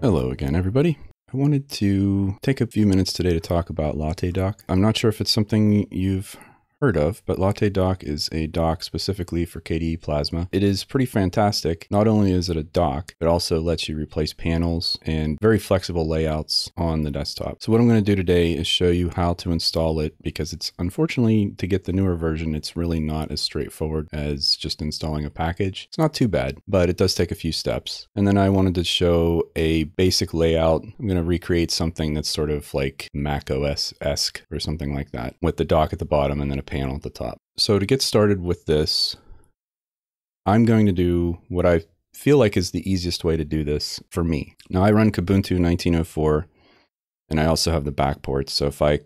Hello again, everybody. I wanted to take a few minutes today to talk about Latte Dock. I'm not sure if it's something you've heard of, but Latte Dock is a dock specifically for KDE Plasma. It is pretty fantastic. Not only is it a dock, it also lets you replace panels and very flexible layouts on the desktop. So what I'm going to do today is show you how to install it because it's unfortunately to get the newer version, it's really not as straightforward as just installing a package. It's not too bad, but it does take a few steps. And then I wanted to show a basic layout. I'm going to recreate something that's sort of like Mac OS-esque or something like that with the dock at the bottom and then a panel at the top. So to get started with this, I'm going to do what I feel like is the easiest way to do this for me. Now I run Kubuntu 1904 and I also have the backports. So if I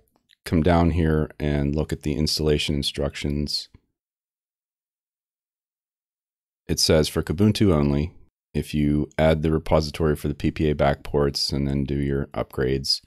come down here and look at the installation instructions, it says for Kubuntu only, if you add the repository for the PPA backports and then do your upgrades,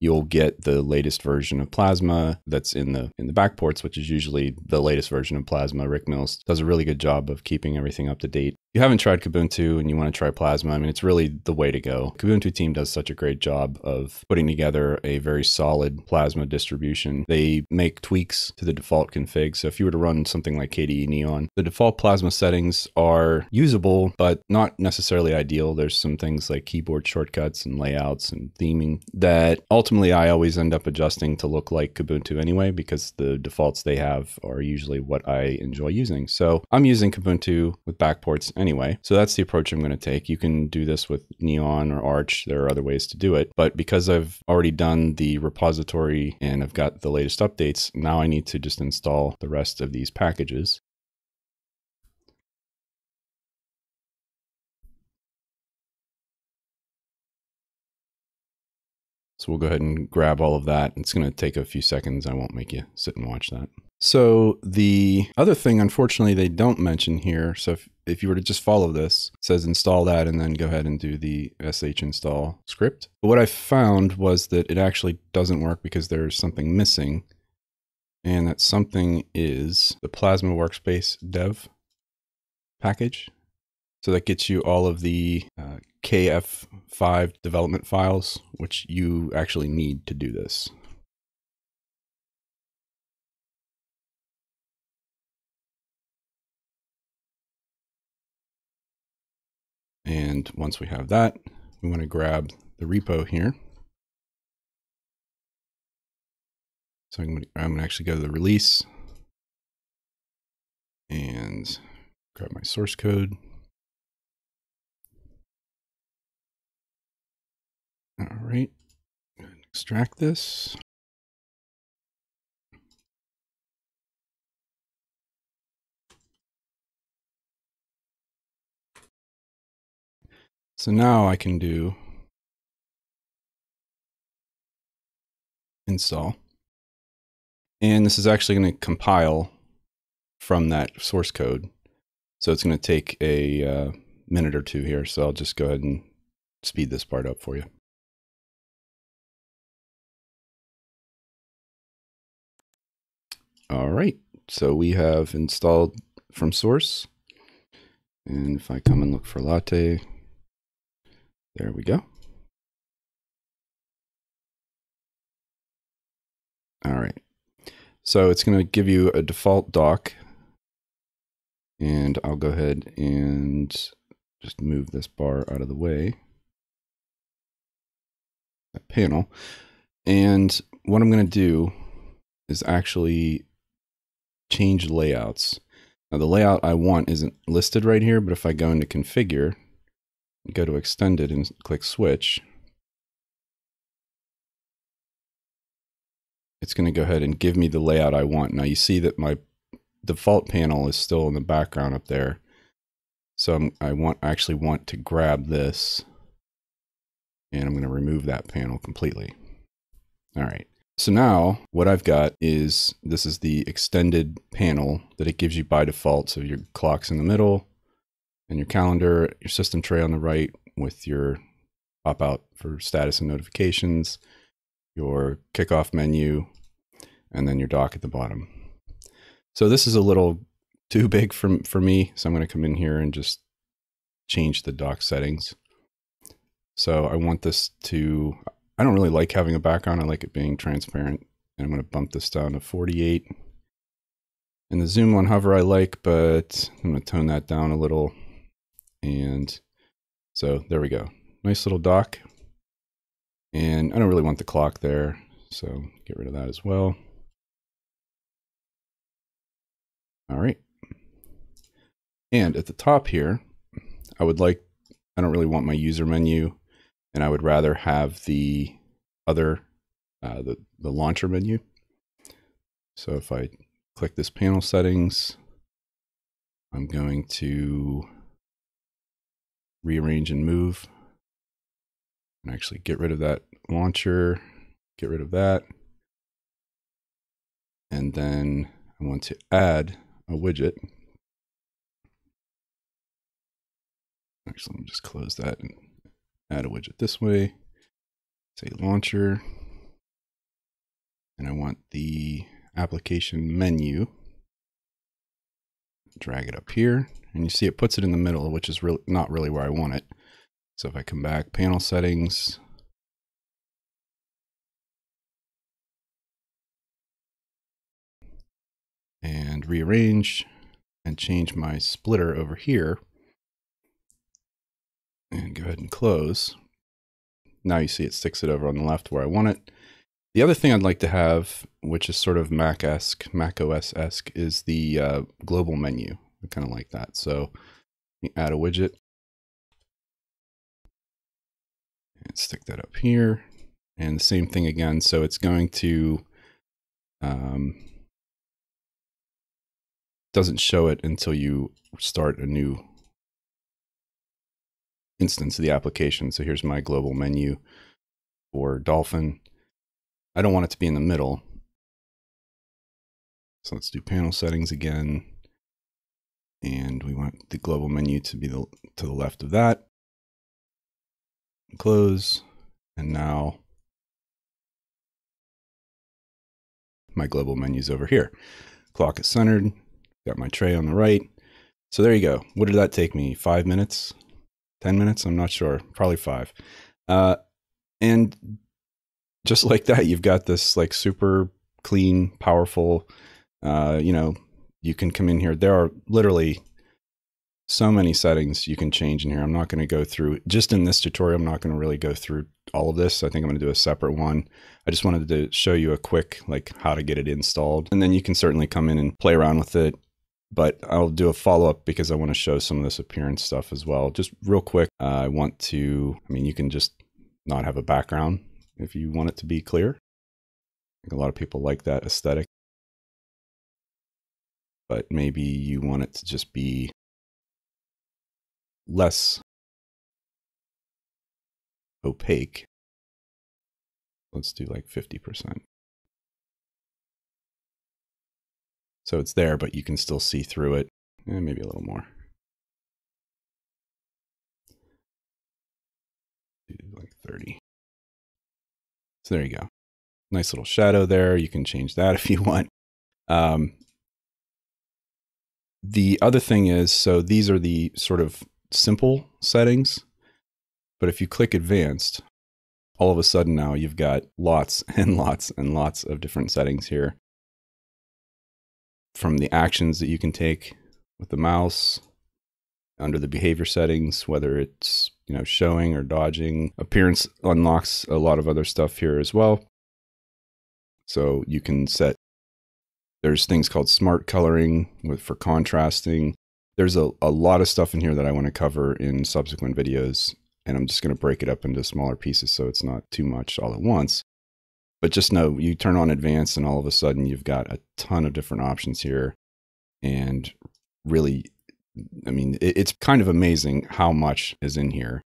you'll get the latest version of Plasma that's in the in the backports, which is usually the latest version of Plasma. Rik Mills does a really good job of keeping everything up to date you haven't tried Kubuntu and you want to try Plasma, I mean, it's really the way to go. Kubuntu team does such a great job of putting together a very solid Plasma distribution. They make tweaks to the default config. So if you were to run something like KDE Neon, the default Plasma settings are usable, but not necessarily ideal. There's some things like keyboard shortcuts and layouts and theming that ultimately I always end up adjusting to look like Kubuntu anyway, because the defaults they have are usually what I enjoy using. So I'm using Kubuntu with backports anyway. So that's the approach I'm going to take. You can do this with Neon or Arch. There are other ways to do it. But because I've already done the repository and I've got the latest updates, now I need to just install the rest of these packages. So we'll go ahead and grab all of that. It's going to take a few seconds. I won't make you sit and watch that. So the other thing, unfortunately, they don't mention here. So if, if you were to just follow this, says install that and then go ahead and do the sh install script. But what I found was that it actually doesn't work because there's something missing. And that something is the Plasma Workspace dev package. So that gets you all of the uh, KF5 development files, which you actually need to do this. And once we have that, we want to grab the repo here. So I'm going, to, I'm going to actually go to the release and grab my source code. All right, extract this. So now I can do install. And this is actually going to compile from that source code. So it's going to take a uh, minute or two here. So I'll just go ahead and speed this part up for you. All right. So we have installed from source. And if I come and look for latte, there we go. All right. So it's going to give you a default dock. And I'll go ahead and just move this bar out of the way. That panel. And what I'm going to do is actually change layouts. Now the layout I want isn't listed right here, but if I go into configure, go to extended and click switch, it's going to go ahead and give me the layout I want. Now you see that my default panel is still in the background up there. So I'm, i want actually want to grab this and I'm going to remove that panel completely. All right. So now what I've got is this is the extended panel that it gives you by default. So your clock's in the middle, and your calendar, your system tray on the right with your pop out for status and notifications, your kickoff menu, and then your dock at the bottom. So this is a little too big for, for me. So I'm going to come in here and just change the dock settings. So I want this to, I don't really like having a background. I like it being transparent. And I'm going to bump this down to 48. And the zoom on hover I like, but I'm going to tone that down a little. And so there we go. Nice little dock. And I don't really want the clock there. So get rid of that as well. All right. And at the top here, I would like, I don't really want my user menu and I would rather have the other, uh, the, the launcher menu. So if I click this panel settings, I'm going to rearrange and move and actually get rid of that launcher, get rid of that. And then I want to add a widget. Actually, let me just close that and add a widget this way. Say launcher. And I want the application menu. Drag it up here. And you see it puts it in the middle, which is really not really where I want it. So if I come back, panel settings, and rearrange and change my splitter over here ahead and close. Now you see it sticks it over on the left where I want it. The other thing I'd like to have, which is sort of Mac-esque, Mac OS-esque, is the uh, global menu. I kind of like that. So add a widget and stick that up here. And the same thing again. So it's going to um, doesn't show it until you start a new instance of the application. So here's my global menu for Dolphin. I don't want it to be in the middle. So let's do panel settings again. And we want the global menu to be the, to the left of that. Close. And now my global menu is over here. Clock is centered. Got my tray on the right. So there you go. What did that take me? Five minutes? 10 minutes? I'm not sure. Probably five. Uh, and just like that, you've got this like super clean, powerful, uh, you know, you can come in here. There are literally so many settings you can change in here. I'm not going to go through just in this tutorial. I'm not going to really go through all of this. I think I'm going to do a separate one. I just wanted to show you a quick like how to get it installed. And then you can certainly come in and play around with it but I'll do a follow up because I want to show some of this appearance stuff as well. Just real quick, uh, I want to, I mean, you can just not have a background if you want it to be clear. a lot of people like that aesthetic. But maybe you want it to just be less opaque. Let's do like 50%. So it's there, but you can still see through it. Eh, maybe a little more. Like 30. So there you go. Nice little shadow there. You can change that if you want. Um, the other thing is, so these are the sort of simple settings. But if you click advanced, all of a sudden now you've got lots and lots and lots of different settings here from the actions that you can take with the mouse under the behavior settings, whether it's you know showing or dodging. Appearance unlocks a lot of other stuff here as well. So you can set. There's things called smart coloring with for contrasting. There's a, a lot of stuff in here that I want to cover in subsequent videos, and I'm just going to break it up into smaller pieces so it's not too much all at once. But just know you turn on advanced, and all of a sudden you've got a ton of different options here. And really, I mean, it, it's kind of amazing how much is in here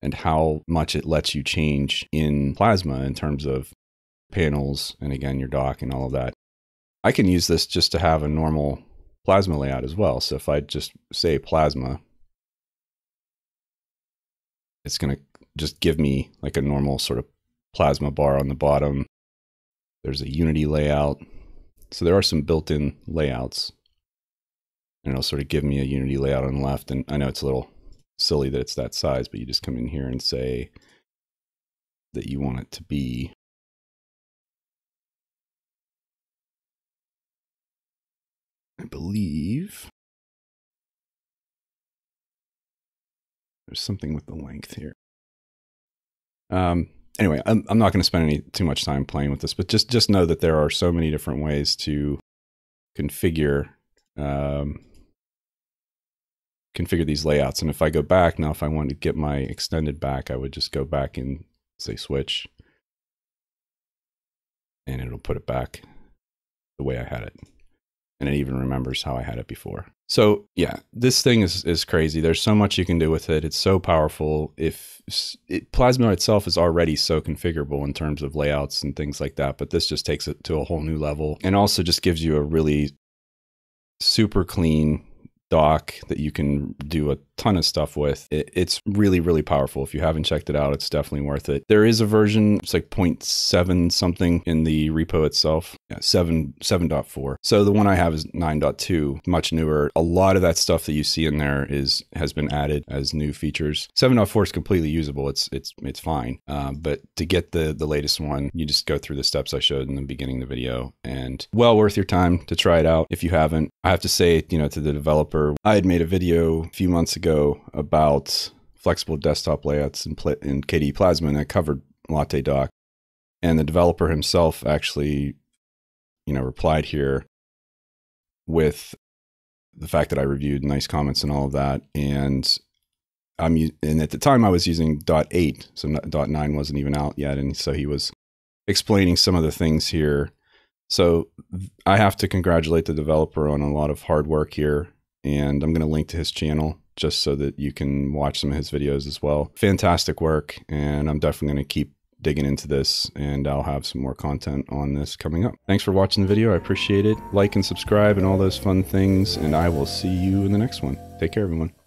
and how much it lets you change in Plasma in terms of panels and again, your dock and all of that. I can use this just to have a normal Plasma layout as well. So if I just say Plasma, it's going to just give me like a normal sort of Plasma bar on the bottom there's a Unity layout. So there are some built-in layouts. And it'll sort of give me a Unity layout on the left. And I know it's a little silly that it's that size, but you just come in here and say that you want it to be I believe there's something with the length here. Um, anyway, I'm, I'm not going to spend any too much time playing with this, but just just know that there are so many different ways to configure um, configure these layouts. And if I go back now, if I wanted to get my extended back, I would just go back and say switch, and it'll put it back the way I had it and it even remembers how I had it before. So yeah, this thing is is crazy. There's so much you can do with it. It's so powerful. If it, Plasma itself is already so configurable in terms of layouts and things like that, but this just takes it to a whole new level, and also just gives you a really super clean dock that you can do a ton of stuff with. It, it's really, really powerful. If you haven't checked it out, it's definitely worth it. There is a version, it's like 0.7 something in the repo itself. Yeah, 7, 7.4. So the one I have is 9.2, much newer. A lot of that stuff that you see in there is has been added as new features. 7.4 is completely usable. It's it's it's fine. Uh, but to get the the latest one, you just go through the steps I showed in the beginning of the video and well worth your time to try it out if you haven't. I have to say, you know, to the developer, I had made a video a few months ago ago about flexible desktop layouts in, in KDE Plasma, and I covered Latte Dock. And the developer himself actually, you know, replied here with the fact that I reviewed nice comments and all of that. And I'm and at the time I was using dot eight, so dot nine wasn't even out yet, and so he was explaining some of the things here. So I have to congratulate the developer on a lot of hard work here, and I'm going to link to his channel just so that you can watch some of his videos as well. Fantastic work, and I'm definitely going to keep digging into this and I'll have some more content on this coming up. Thanks for watching the video. I appreciate it. Like and subscribe and all those fun things, and I will see you in the next one. Take care, everyone.